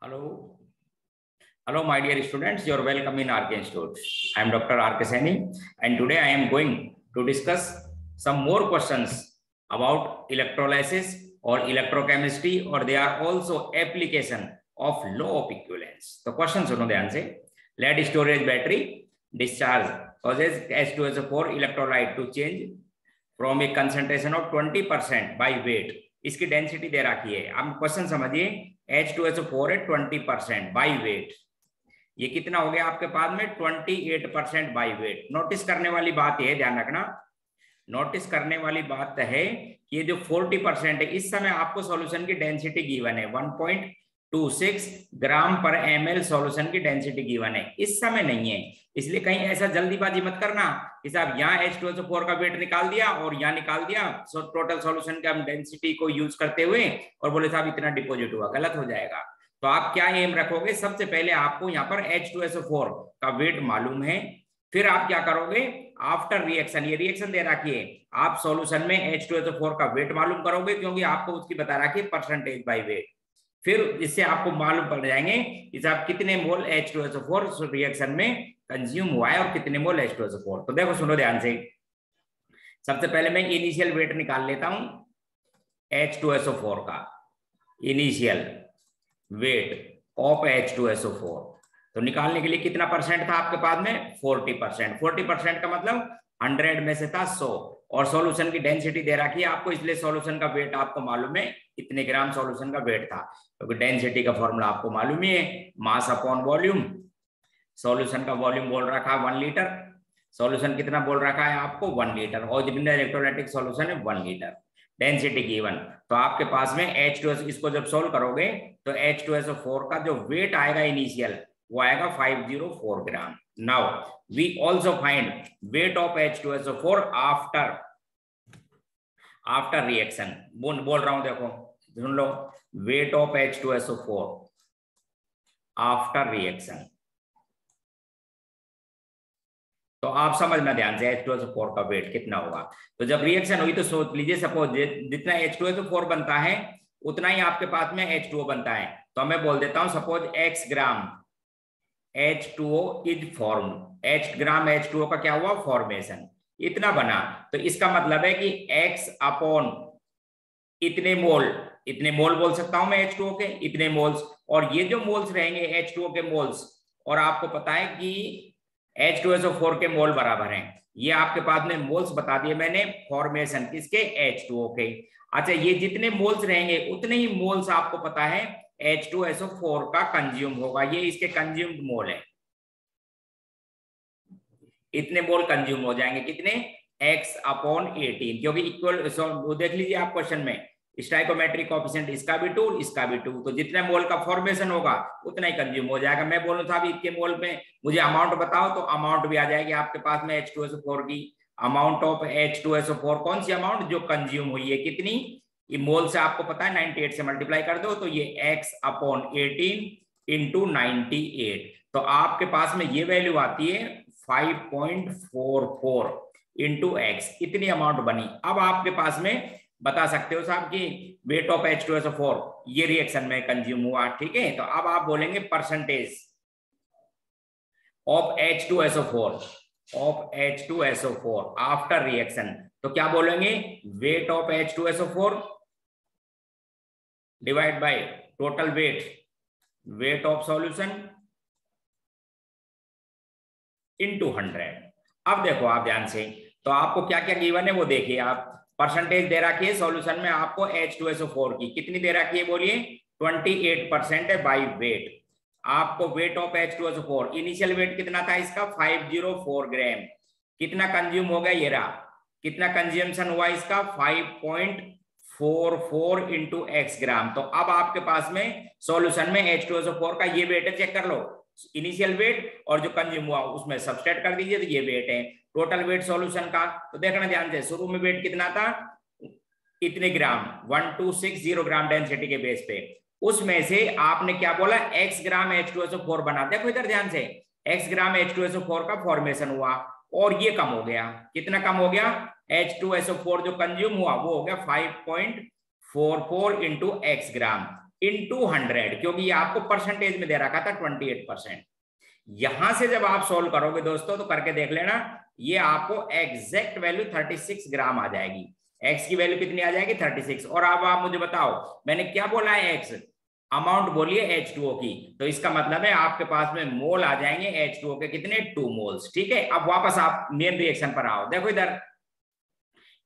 Hello. Hello, my dear students. You are welcome in RK Institute. I am Dr. RK Saini, and today I am going to discuss some more questions about electrolysis or electrochemistry, or they are also application of law of equivalence. तो question सुनो ध्यान से lead storage battery discharge causes H2SO4 electrolyte to change from a concentration of 20% by weight. इसकी density दे रखी है अब question समझिए H2SO4 है 20% बाई वेट ये कितना हो गया आपके पास में? 28 परसेंट बाई वेट नोटिस करने वाली बात यह ध्यान रखना। नोटिस करने वाली बात है ये जो 40 परसेंट है, इस समय आपको सॉल्यूशन की डेंसिटी गिवन है। 1.26 ग्राम पर एम एल सोल्यूशन की डेंसिटी गिवन है। इस समय नहीं है। इसलिए कहीं ऐसा जल्दीबाजी मत करना कि साहब यहाँ एच टू फोर का वेट निकाल दिया और यहाँ निकाल दिया सो टोटल सॉल्यूशन का डेंसिटी को यूज़ करते हुए और बोले साहब इतना डिपोजिट हुआ, गलत हो जाएगा। तो आप क्या एम रखोगे? सबसे पहले आपको यहाँ पर एच टू फोर का वेट मालूम है। फिर आप क्या करोगे? आफ्टर रिएक्शन ये रिएक्शन दे रखी है। आप सॉल्यूशन में एच टू फोर का वेट मालूम करोगे क्योंकि आपको उसकी बता रखी है परसेंटेज बाई वेट फिर इससे आपको मालूम पड़ जाएँगे कि साहब कितने mole H two four reaction में कंज्यूम हुआ है और कितने मोल एच टू फोर तो देखो, सुनो ध्यान से। सबसे पहले मैं इनिशियल वेट निकाल लेता हूँ एच टू फोर का। Initial weight of H two SO four तो निकालने के लिए कितना परसेंट था आपके पास में? फोर्टी परसेंट फोर्टी परसेंट का मतलब हंड्रेड में से था सौ। और सॉल्यूशन की डेंसिटी दे रखी है, आपको इसलिए सॉल्यूशन का वेट आपको मालूम है, इतने ग्राम सॉल्यूशन का वेट था। क्योंकि तो डेंसिटी का फॉर्मूला आपको मालूम ही है मास अपॉन वॉल्यूम सॉल्यूशन का वॉल्यूम बोल रखा है वन लीटर सॉल्यूशन कितना बोल रखा है आपको वन लीटर और जितना इलेक्ट्रोलाइटिक सॉल्यूशन है वन लीटर डेंसिटी गिवन तो आपके पास में एच इसको जब सोल्व करोगे तो एच का जो वेट आएगा इनिशियल वो आएगा five zero four gram now we also find weight of H two S four after after reaction बोल बोल रहा हूँ देखो, सुन लो weight of H two S four after reaction तो आप समझना ध्यान से एच टू फोर का वेट कितना होगा। तो जब रिएक्शन हुई तो सोच लीजिए सपोज़ जितना एच टू फोर बनता है, उतना ही आपके पास में एच टू बनता है। तो मैं बोल देता हूँ suppose X gram H two O is form H gram H two O का क्या हुआ? फॉर्मेशन इतना बना। तो इसका मतलब है कि एक्स अपॉन इतने मोल इतने मोल बोल सकता हूँ मैं एच टू ओ के, इतने मोल्स। और ये जो मोल्स रहेंगे एच टू ओ के मोल्स, और आपको पता है कि H two S O four के मोल बराबर हैं। ये आपके पास में मोल्स बता दिए मैंने फॉर्मेशन किसके? एच टू ओ के। अच्छा ये जितने मोल्स रहेंगे, उतने ही मोल्स आपको पता है H two S O four का कंज्यूम होगा। ये इसके कंज्यूम्ड मोल है। इतने मोल कंज्यूम हो जाएँगे। कितने? एक्स अपॉन एटीन क्योंकि इक्वल देख लीजिए आप क्वेश्चन में। स्टाइकोमेट्रिक ऑफिसेंट इसका भी टू इसका भी टू तो जितना मोल का फॉर्मेशन होगा, उतना ही कंज्यूम हो जाएगा। मैं बोलूँ था अभी इतने मोल में। मुझे अमाउंट बताओ तो अमाउंट भी आ जाएगी आपके पास में एच टू एसओ फोर की। Amount of H two SO four कौन सी अमाउंट जो कंज्यूम हुई है? कितनी? ये मोल से आपको पता है 98 से मल्टीप्लाई कर दो तो ये x upon eighteen into ninety तो आपके पास में ये वैल्यू आती है 5.44 इंटू एक्स इतनी अमाउंट बनी। अब आपके पास में बता सकते हो साहब कि weight of H two S four ये रिएक्शन में कंज्यूम हुआ, ठीक है? तो अब आप बोलेंगे percentage of H two S four of H two S four after reaction तो क्या बोलेंगे? Weight of H two S four divide by total weight weight of solution into hundred अब देखो आप ध्यान से तो आपको क्या क्या गिवन है वो देखिए आप। परसेंटेज दे रखी है सॉल्यूशन में आपको एच टू एस फोर की। कितनी दे रखी है बोलिए? ट्वेंटी एट परसेंट है बाई वेट आपको weight of H two S four initial weight कितना था इसका? फाइव ज़ीरो फोर ग्राम कितना कंज्यूम हो गया ये रहा? कितना कंज्यूमशन हुआ इसका? Four four into X gram तो अब आपके पास में सॉल्यूशन में एच टू एस फोर का ये वेट है चेक कर लो। इनिशियल वेट और जो कंज्यूम हुआ, उसमें सबस्टेट कर दीजिए तो ये वेट है। टोटल वेट सॉल्यूशन का तो देखना ध्यान से, शुरू में वेट कितना था? इतने gram one two six zero gram density के बेस पे। उसमें से आपने क्या बोला? X gram H two SO four बना देखो इधर ध्यान से? X gram H two SO four का फॉर्मेशन हुआ, और ये कम हो गया। कितना कम हो गया? एच टू एसओ फोर जो कंज्यूम हुआ, वो हो गया five point four four into X gram into hundred क्योंकि ये आपको परसेंटेज में दे रखा था ट्वेंटी एट परसेंट यहाँ से जब आप सोल्व करोगे दोस्तों तो करके देख लेना, ये आपको exact value thirty six gram आ जाएगी। एक्स की वैल्यू कितनी आ जाएगी? थर्टी सिक्स और अब आप मुझे बताओ, मैंने क्या बोला है एक्स अमाउंट बोलिए एच टू ओ की। तो इसका मतलब है आपके पास में मोल आ जाएँगे एच टू ओ के कितने? टू मोल्स ठीक है? अब वापस आप मेन रिएक्शन पर आओ। देखो इधर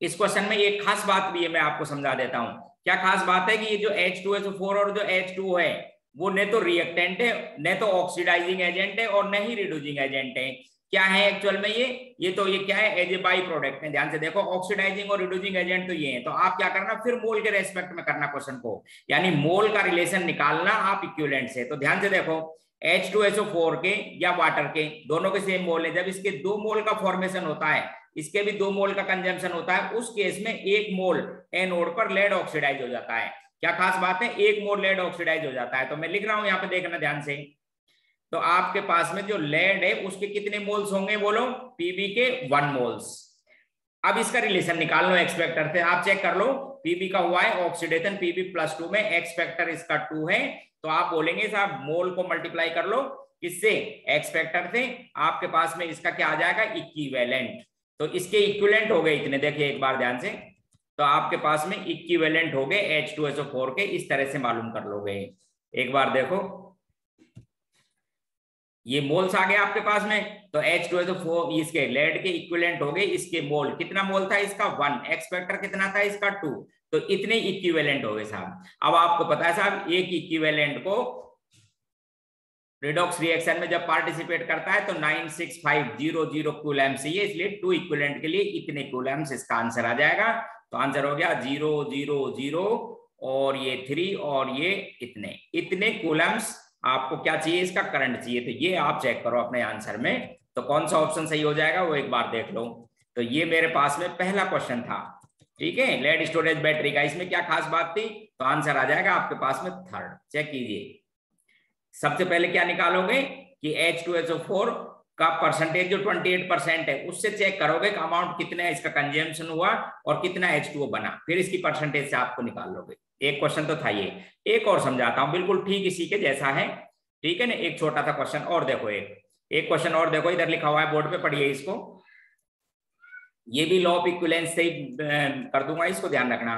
इस क्वेश्चन में एक खास बात भी है मैं आपको समझा देता हूँ। क्या खास बात है कि ये जो एच टू एच फोर और जो एच टू है, वो न तो रिएक्टेंट है, न तो ऑक्सीडाइजिंग एजेंट है और न ही रिड्यूसिंग एजेंट है। क्या है एक्चुअल में ये? ये तो ये क्या है? एज ए बाई प्रोडक्ट है। ध्यान से देखो ऑक्सीडाइजिंग और रिड्यूसिंग एजेंट तो ये है। तो आप क्या करना, फिर मोल के रेस्पेक्ट में करना क्वेश्चन को। यानी मोल का रिलेशन निकालना आप इक्विवेलेंट से। तो ध्यान से देखो H two S O four के या वाटर के, दोनों के सेम मोल है। जब इसके दो मोल का फॉर्मेशन होता है, इसके भी दो मोल का कंजम्पशन होता है, उस केस में एक मोल एनोड पर लेड ऑक्सीडाइज हो जाता है। क्या खास बात है? एक मोल लेड ऑक्सीडाइज हो जाता है। तो मैं लिख रहा हूँ यहाँ पे देखना ध्यान से। तो आपके पास में जो लेड है, उसके कितने मोल्स होंगे बोलो? पीबी के वन मोल्स अब इसका रिलेशन निकाल लो एक्सपेक्टर से। आप चेक कर लो। पीबी का हुआ है ऑक्सीडेशन पीबी प्लस टू में एक्स फैक्टर इसका टू है तो आप बोलेंगे साहब मोल को मल्टीप्लाई कर लो किससे एक्स फैक्टर से आपके पास में इसका क्या आ जाएगा? इक्विवेलेंट तो इसके इक्विवेलेंट हो गए इतने, देखिए एक बार ध्यान से। तो आपके पास में इक्विवेलेंट हो गए एच टू एसओ फोर के, इस तरह से मालूम कर लोगे। एक बार देखो। ये मोल्स आ गए आपके पास में तो एच टू तो फोर इसके लेड के इक्विवेलेंट हो गए इसके मोल कितना मोल था इसका? वन एक्सपेक्टर कितना था इसका? टू तो इतने इक्विवेलेंट हो गए साहब। अब आपको पता है साहब, एक इक्विवेलेंट को रिडॉक्स रिएक्शन में जब पार्टिसिपेट करता है तो नाइन सिक्स 9650 कूलम्स चाहिए इसलिए टू इक्विवेलेंट के लिए इतने कूलम्स इसका आंसर आ जाएगा। तो आंसर हो गया ज़ीरो ज़ीरो ज़ीरो और ये थ्री और ये इतने। इतने कूलम्स आपको क्या चाहिए? इसका करंट चाहिए। तो ये आप चेक करो अपने आंसर में। तो कौन सा ऑप्शन सही हो जाएगा, वो एक बार देख लो। तो ये मेरे पास में पहला क्वेश्चन था। ठीक है? लेड स्टोरेज बैटरी का इसमें क्या खास बात थी? तो आंसर आ जाएगा आपके पास में थर्ड चेक कीजिए। सबसे पहले क्या निकालोगे? कि H two H O four का परसेंटेज जो 28 परसेंट है, उससे चेक करोगे कि अमाउंट कितना इसका कंजेम्पशन हुआ और कितना एच टू ओ बना। फिर इसकी परसेंटेज से आपको निकाल लोगे। एक क्वेश्चन तो था ये। एक और समझाता हूँ, बिल्कुल ठीक इसी के जैसा है। ठीक है ना? एक छोटा सा क्वेश्चन और देखो एक। एक क्वेश्चन और देखो, इधर लिखा हुआ है, बोर्ड पे पढ़िए इसको। ये भी लॉ ऑफ़ इक्विलेंस से कर दूँगा इसको ध्यान रखना।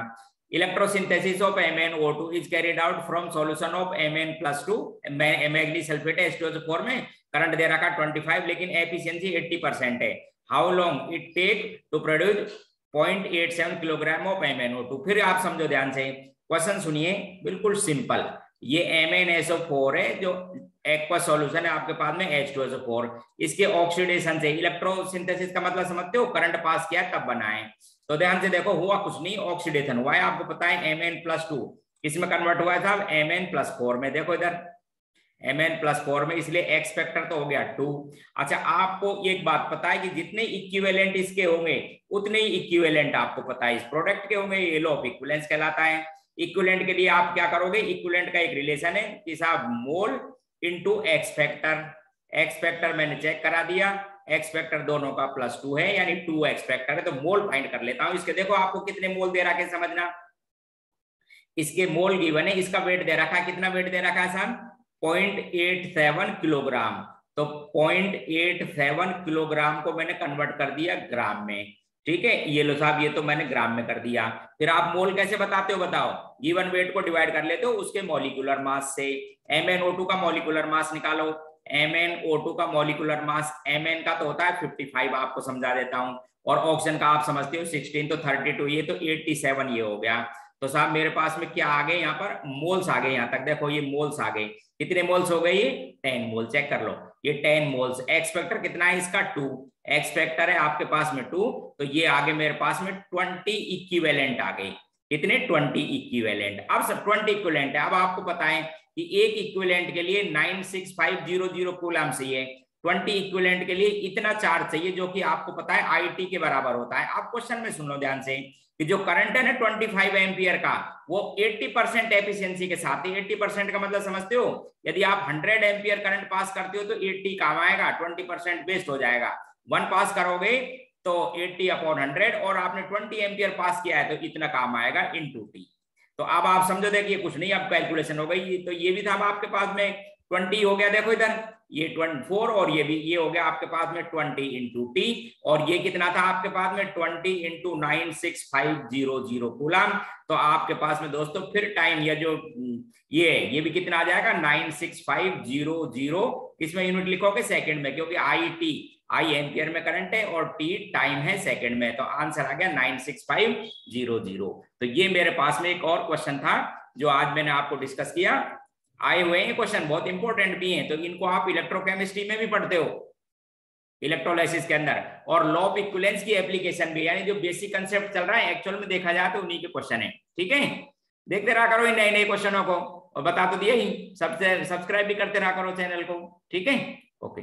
Electrosynthesis of MnO2 is carried out from solution of Mn plus 2 मैग्नी सल्फेट H2SO4 में। करंट दे रखा 25 लेकिन एफिशिएंसी 80 परसेंट है। How long it take to produce 0.87 kilogram of MnO2 फिर आप समझो ध्यान से। क्वेश्चन सुनिए, बिल्कुल सिंपल ये M N S O four है, जो एक्वा सॉल्यूशन है आपके पास में H two S O four इसके ऑक्सीडेशन से इलेक्ट्रोसिंथेसिस का मतलब समझते हो? करंट पास किया, तब बनाए। तो ध्यान से देखो, हुआ कुछ नहीं ऑक्सीडेशन हुआ है। आपको पता है एम एन प्लस टू इसमें कन्वर्ट हुआ था एम एन प्लस फोर में। देखो इधर एम एन प्लस फोर में, इसलिए एक्स फैक्टर तो हो गया टू अच्छा आपको एक बात पता है कि जितने इक्विवेलेंट इसके होंगे, उतने ही इक्विवेलेंट आपको पता है। इस प्रोडक्ट के होंगे, ये लो ऑफ़ इक्विवेलेंस कहलाता है। इक्विलेंट के लिए आप क्या करोगे? इक्विलेंट का एक रिलेशन है, कि साहब mole into X factor X factor मैंने चेक करा दिया। एक्स फैक्टर दोनों का प्लस टू है, यानी टू एक्स फैक्टर है तो मोल फाइंड कर लेता हूँ। इसके देखो आपको कितने मोल दे रखा समझना। इसके मोल गिवन है, इसका वेट दे रखा है, कितना वेट दे रखा है साहब? पॉइंट एट सेवन किलोग्राम तो पॉइंट एट सेवन किलोग्राम को मैंने कन्वर्ट कर दिया ग्राम में। ठीक है? ये लो साहब, ये तो मैंने ग्राम में कर दिया। फिर आप मोल कैसे बताते हो, बताओ? गिवन वेट को डिवाइड कर लेते हो, उसके मॉलिकुलर मास से। एम एन ओ टू का मॉलिकुलर मास निकालो। एम एन ओ टू का मॉलिकुलर मास एम एन का तो होता है फिफ्टी फाइव आपको समझा देता हूँ। और ऑक्सीजन का आप समझते हो सिक्सटीन तो थर्टी टू ये तो एट्टी सेवन ये हो गया। तो साहब, मेरे पास में क्या आ गए? यहाँ पर मोल्स आ गए, यहाँ तक। देखो, ये मोल्स आ गए। कितने मोल्स हो गए ये? टेन मोल चेक कर लो। ये टेन मोल्स। एक्सपेक्टर कितना है इसका? टू। एक्स फैक्टर है आपके पास में टू तो ये आगे मेरे पास में ट्वेंटी इक्विवेलेंट आ गई। कितने? ट्वेंटी इक्विवेलेंट अब सब ट्वेंटी इक्विवेलेंट है। अब आपको बताएँ कि एक इक्विवेलेंट के लिए nine six five zero zero coulomb चाहिए ट्वेंटी इक्विवेलेंट के लिए इतना चार्ज चाहिए जो कि आपको पता है आईटी के बराबर होता है। आप क्वेश्चन में सुन लो ध्यान से कि जो करंट है ना 25 एम्पियर का, वो 80 परसेंट एफिशिएंसी के साथ ही 80 परसेंट का मतलब समझते हो? यदि आप 100 एम्पियर करंट पास करते हो तो 80 काम आएगा 20 परसेंट वेस्ट हो जाएगा। वन पास करोगे तो 80 अपॉन हंड्रेड और आपने 20 एम्पियर पास किया है तो इतना काम आएगा इन टू टी तो अब आप समझो देखिए, कुछ नहीं, अब कैलकुलेशन हो गई। तो ये भी था आपके पास में। ट्वेंटी हो गया देखो इधर, ये ट्वेंटी फोर और ये भी, ये हो गया आपके पास में ट्वेंटी इंटू टी और ये कितना था आपके पास में? Twenty into nine six five zero zero. Coulomb तो आपके पास में दोस्तों फिर टाइम या जो ये ये भी कितना आ जाएगा? Nine six five zero zero. इसमें यूनिट लिखोगे सेकंड में, क्योंकि आई टी आई एम्पियर में करंट है और टी टाइम है सेकंड में तो आंसर आ गया nine six five zero zero. तो ये मेरे पास में एक और क्वेश्चन था, जो आज मैंने आपको डिस्कस किया। आए हुए हैं क्वेश्चन बहुत इंपॉर्टेंट भी हैं तो इनको आप इलेक्ट्रोकेमिस्ट्री में भी पढ़ते हो इलेक्ट्रोलाइसिस के अंदर। और लॉ ऑफ़ इक्वलेंस की एप्लीकेशन भी, यानी जो बेसिक कंसेप्ट चल रहा है एक्चुअल में देखा जाए तो उन्हीं के क्वेश्चन है, ठीक है? देखते रहा करो इन नए नए क्वेश्चनों को, और बता तो दिया ही, सबसे सब्सक्राइब भी करते रहा करो चैनल को, ठीक है? ओके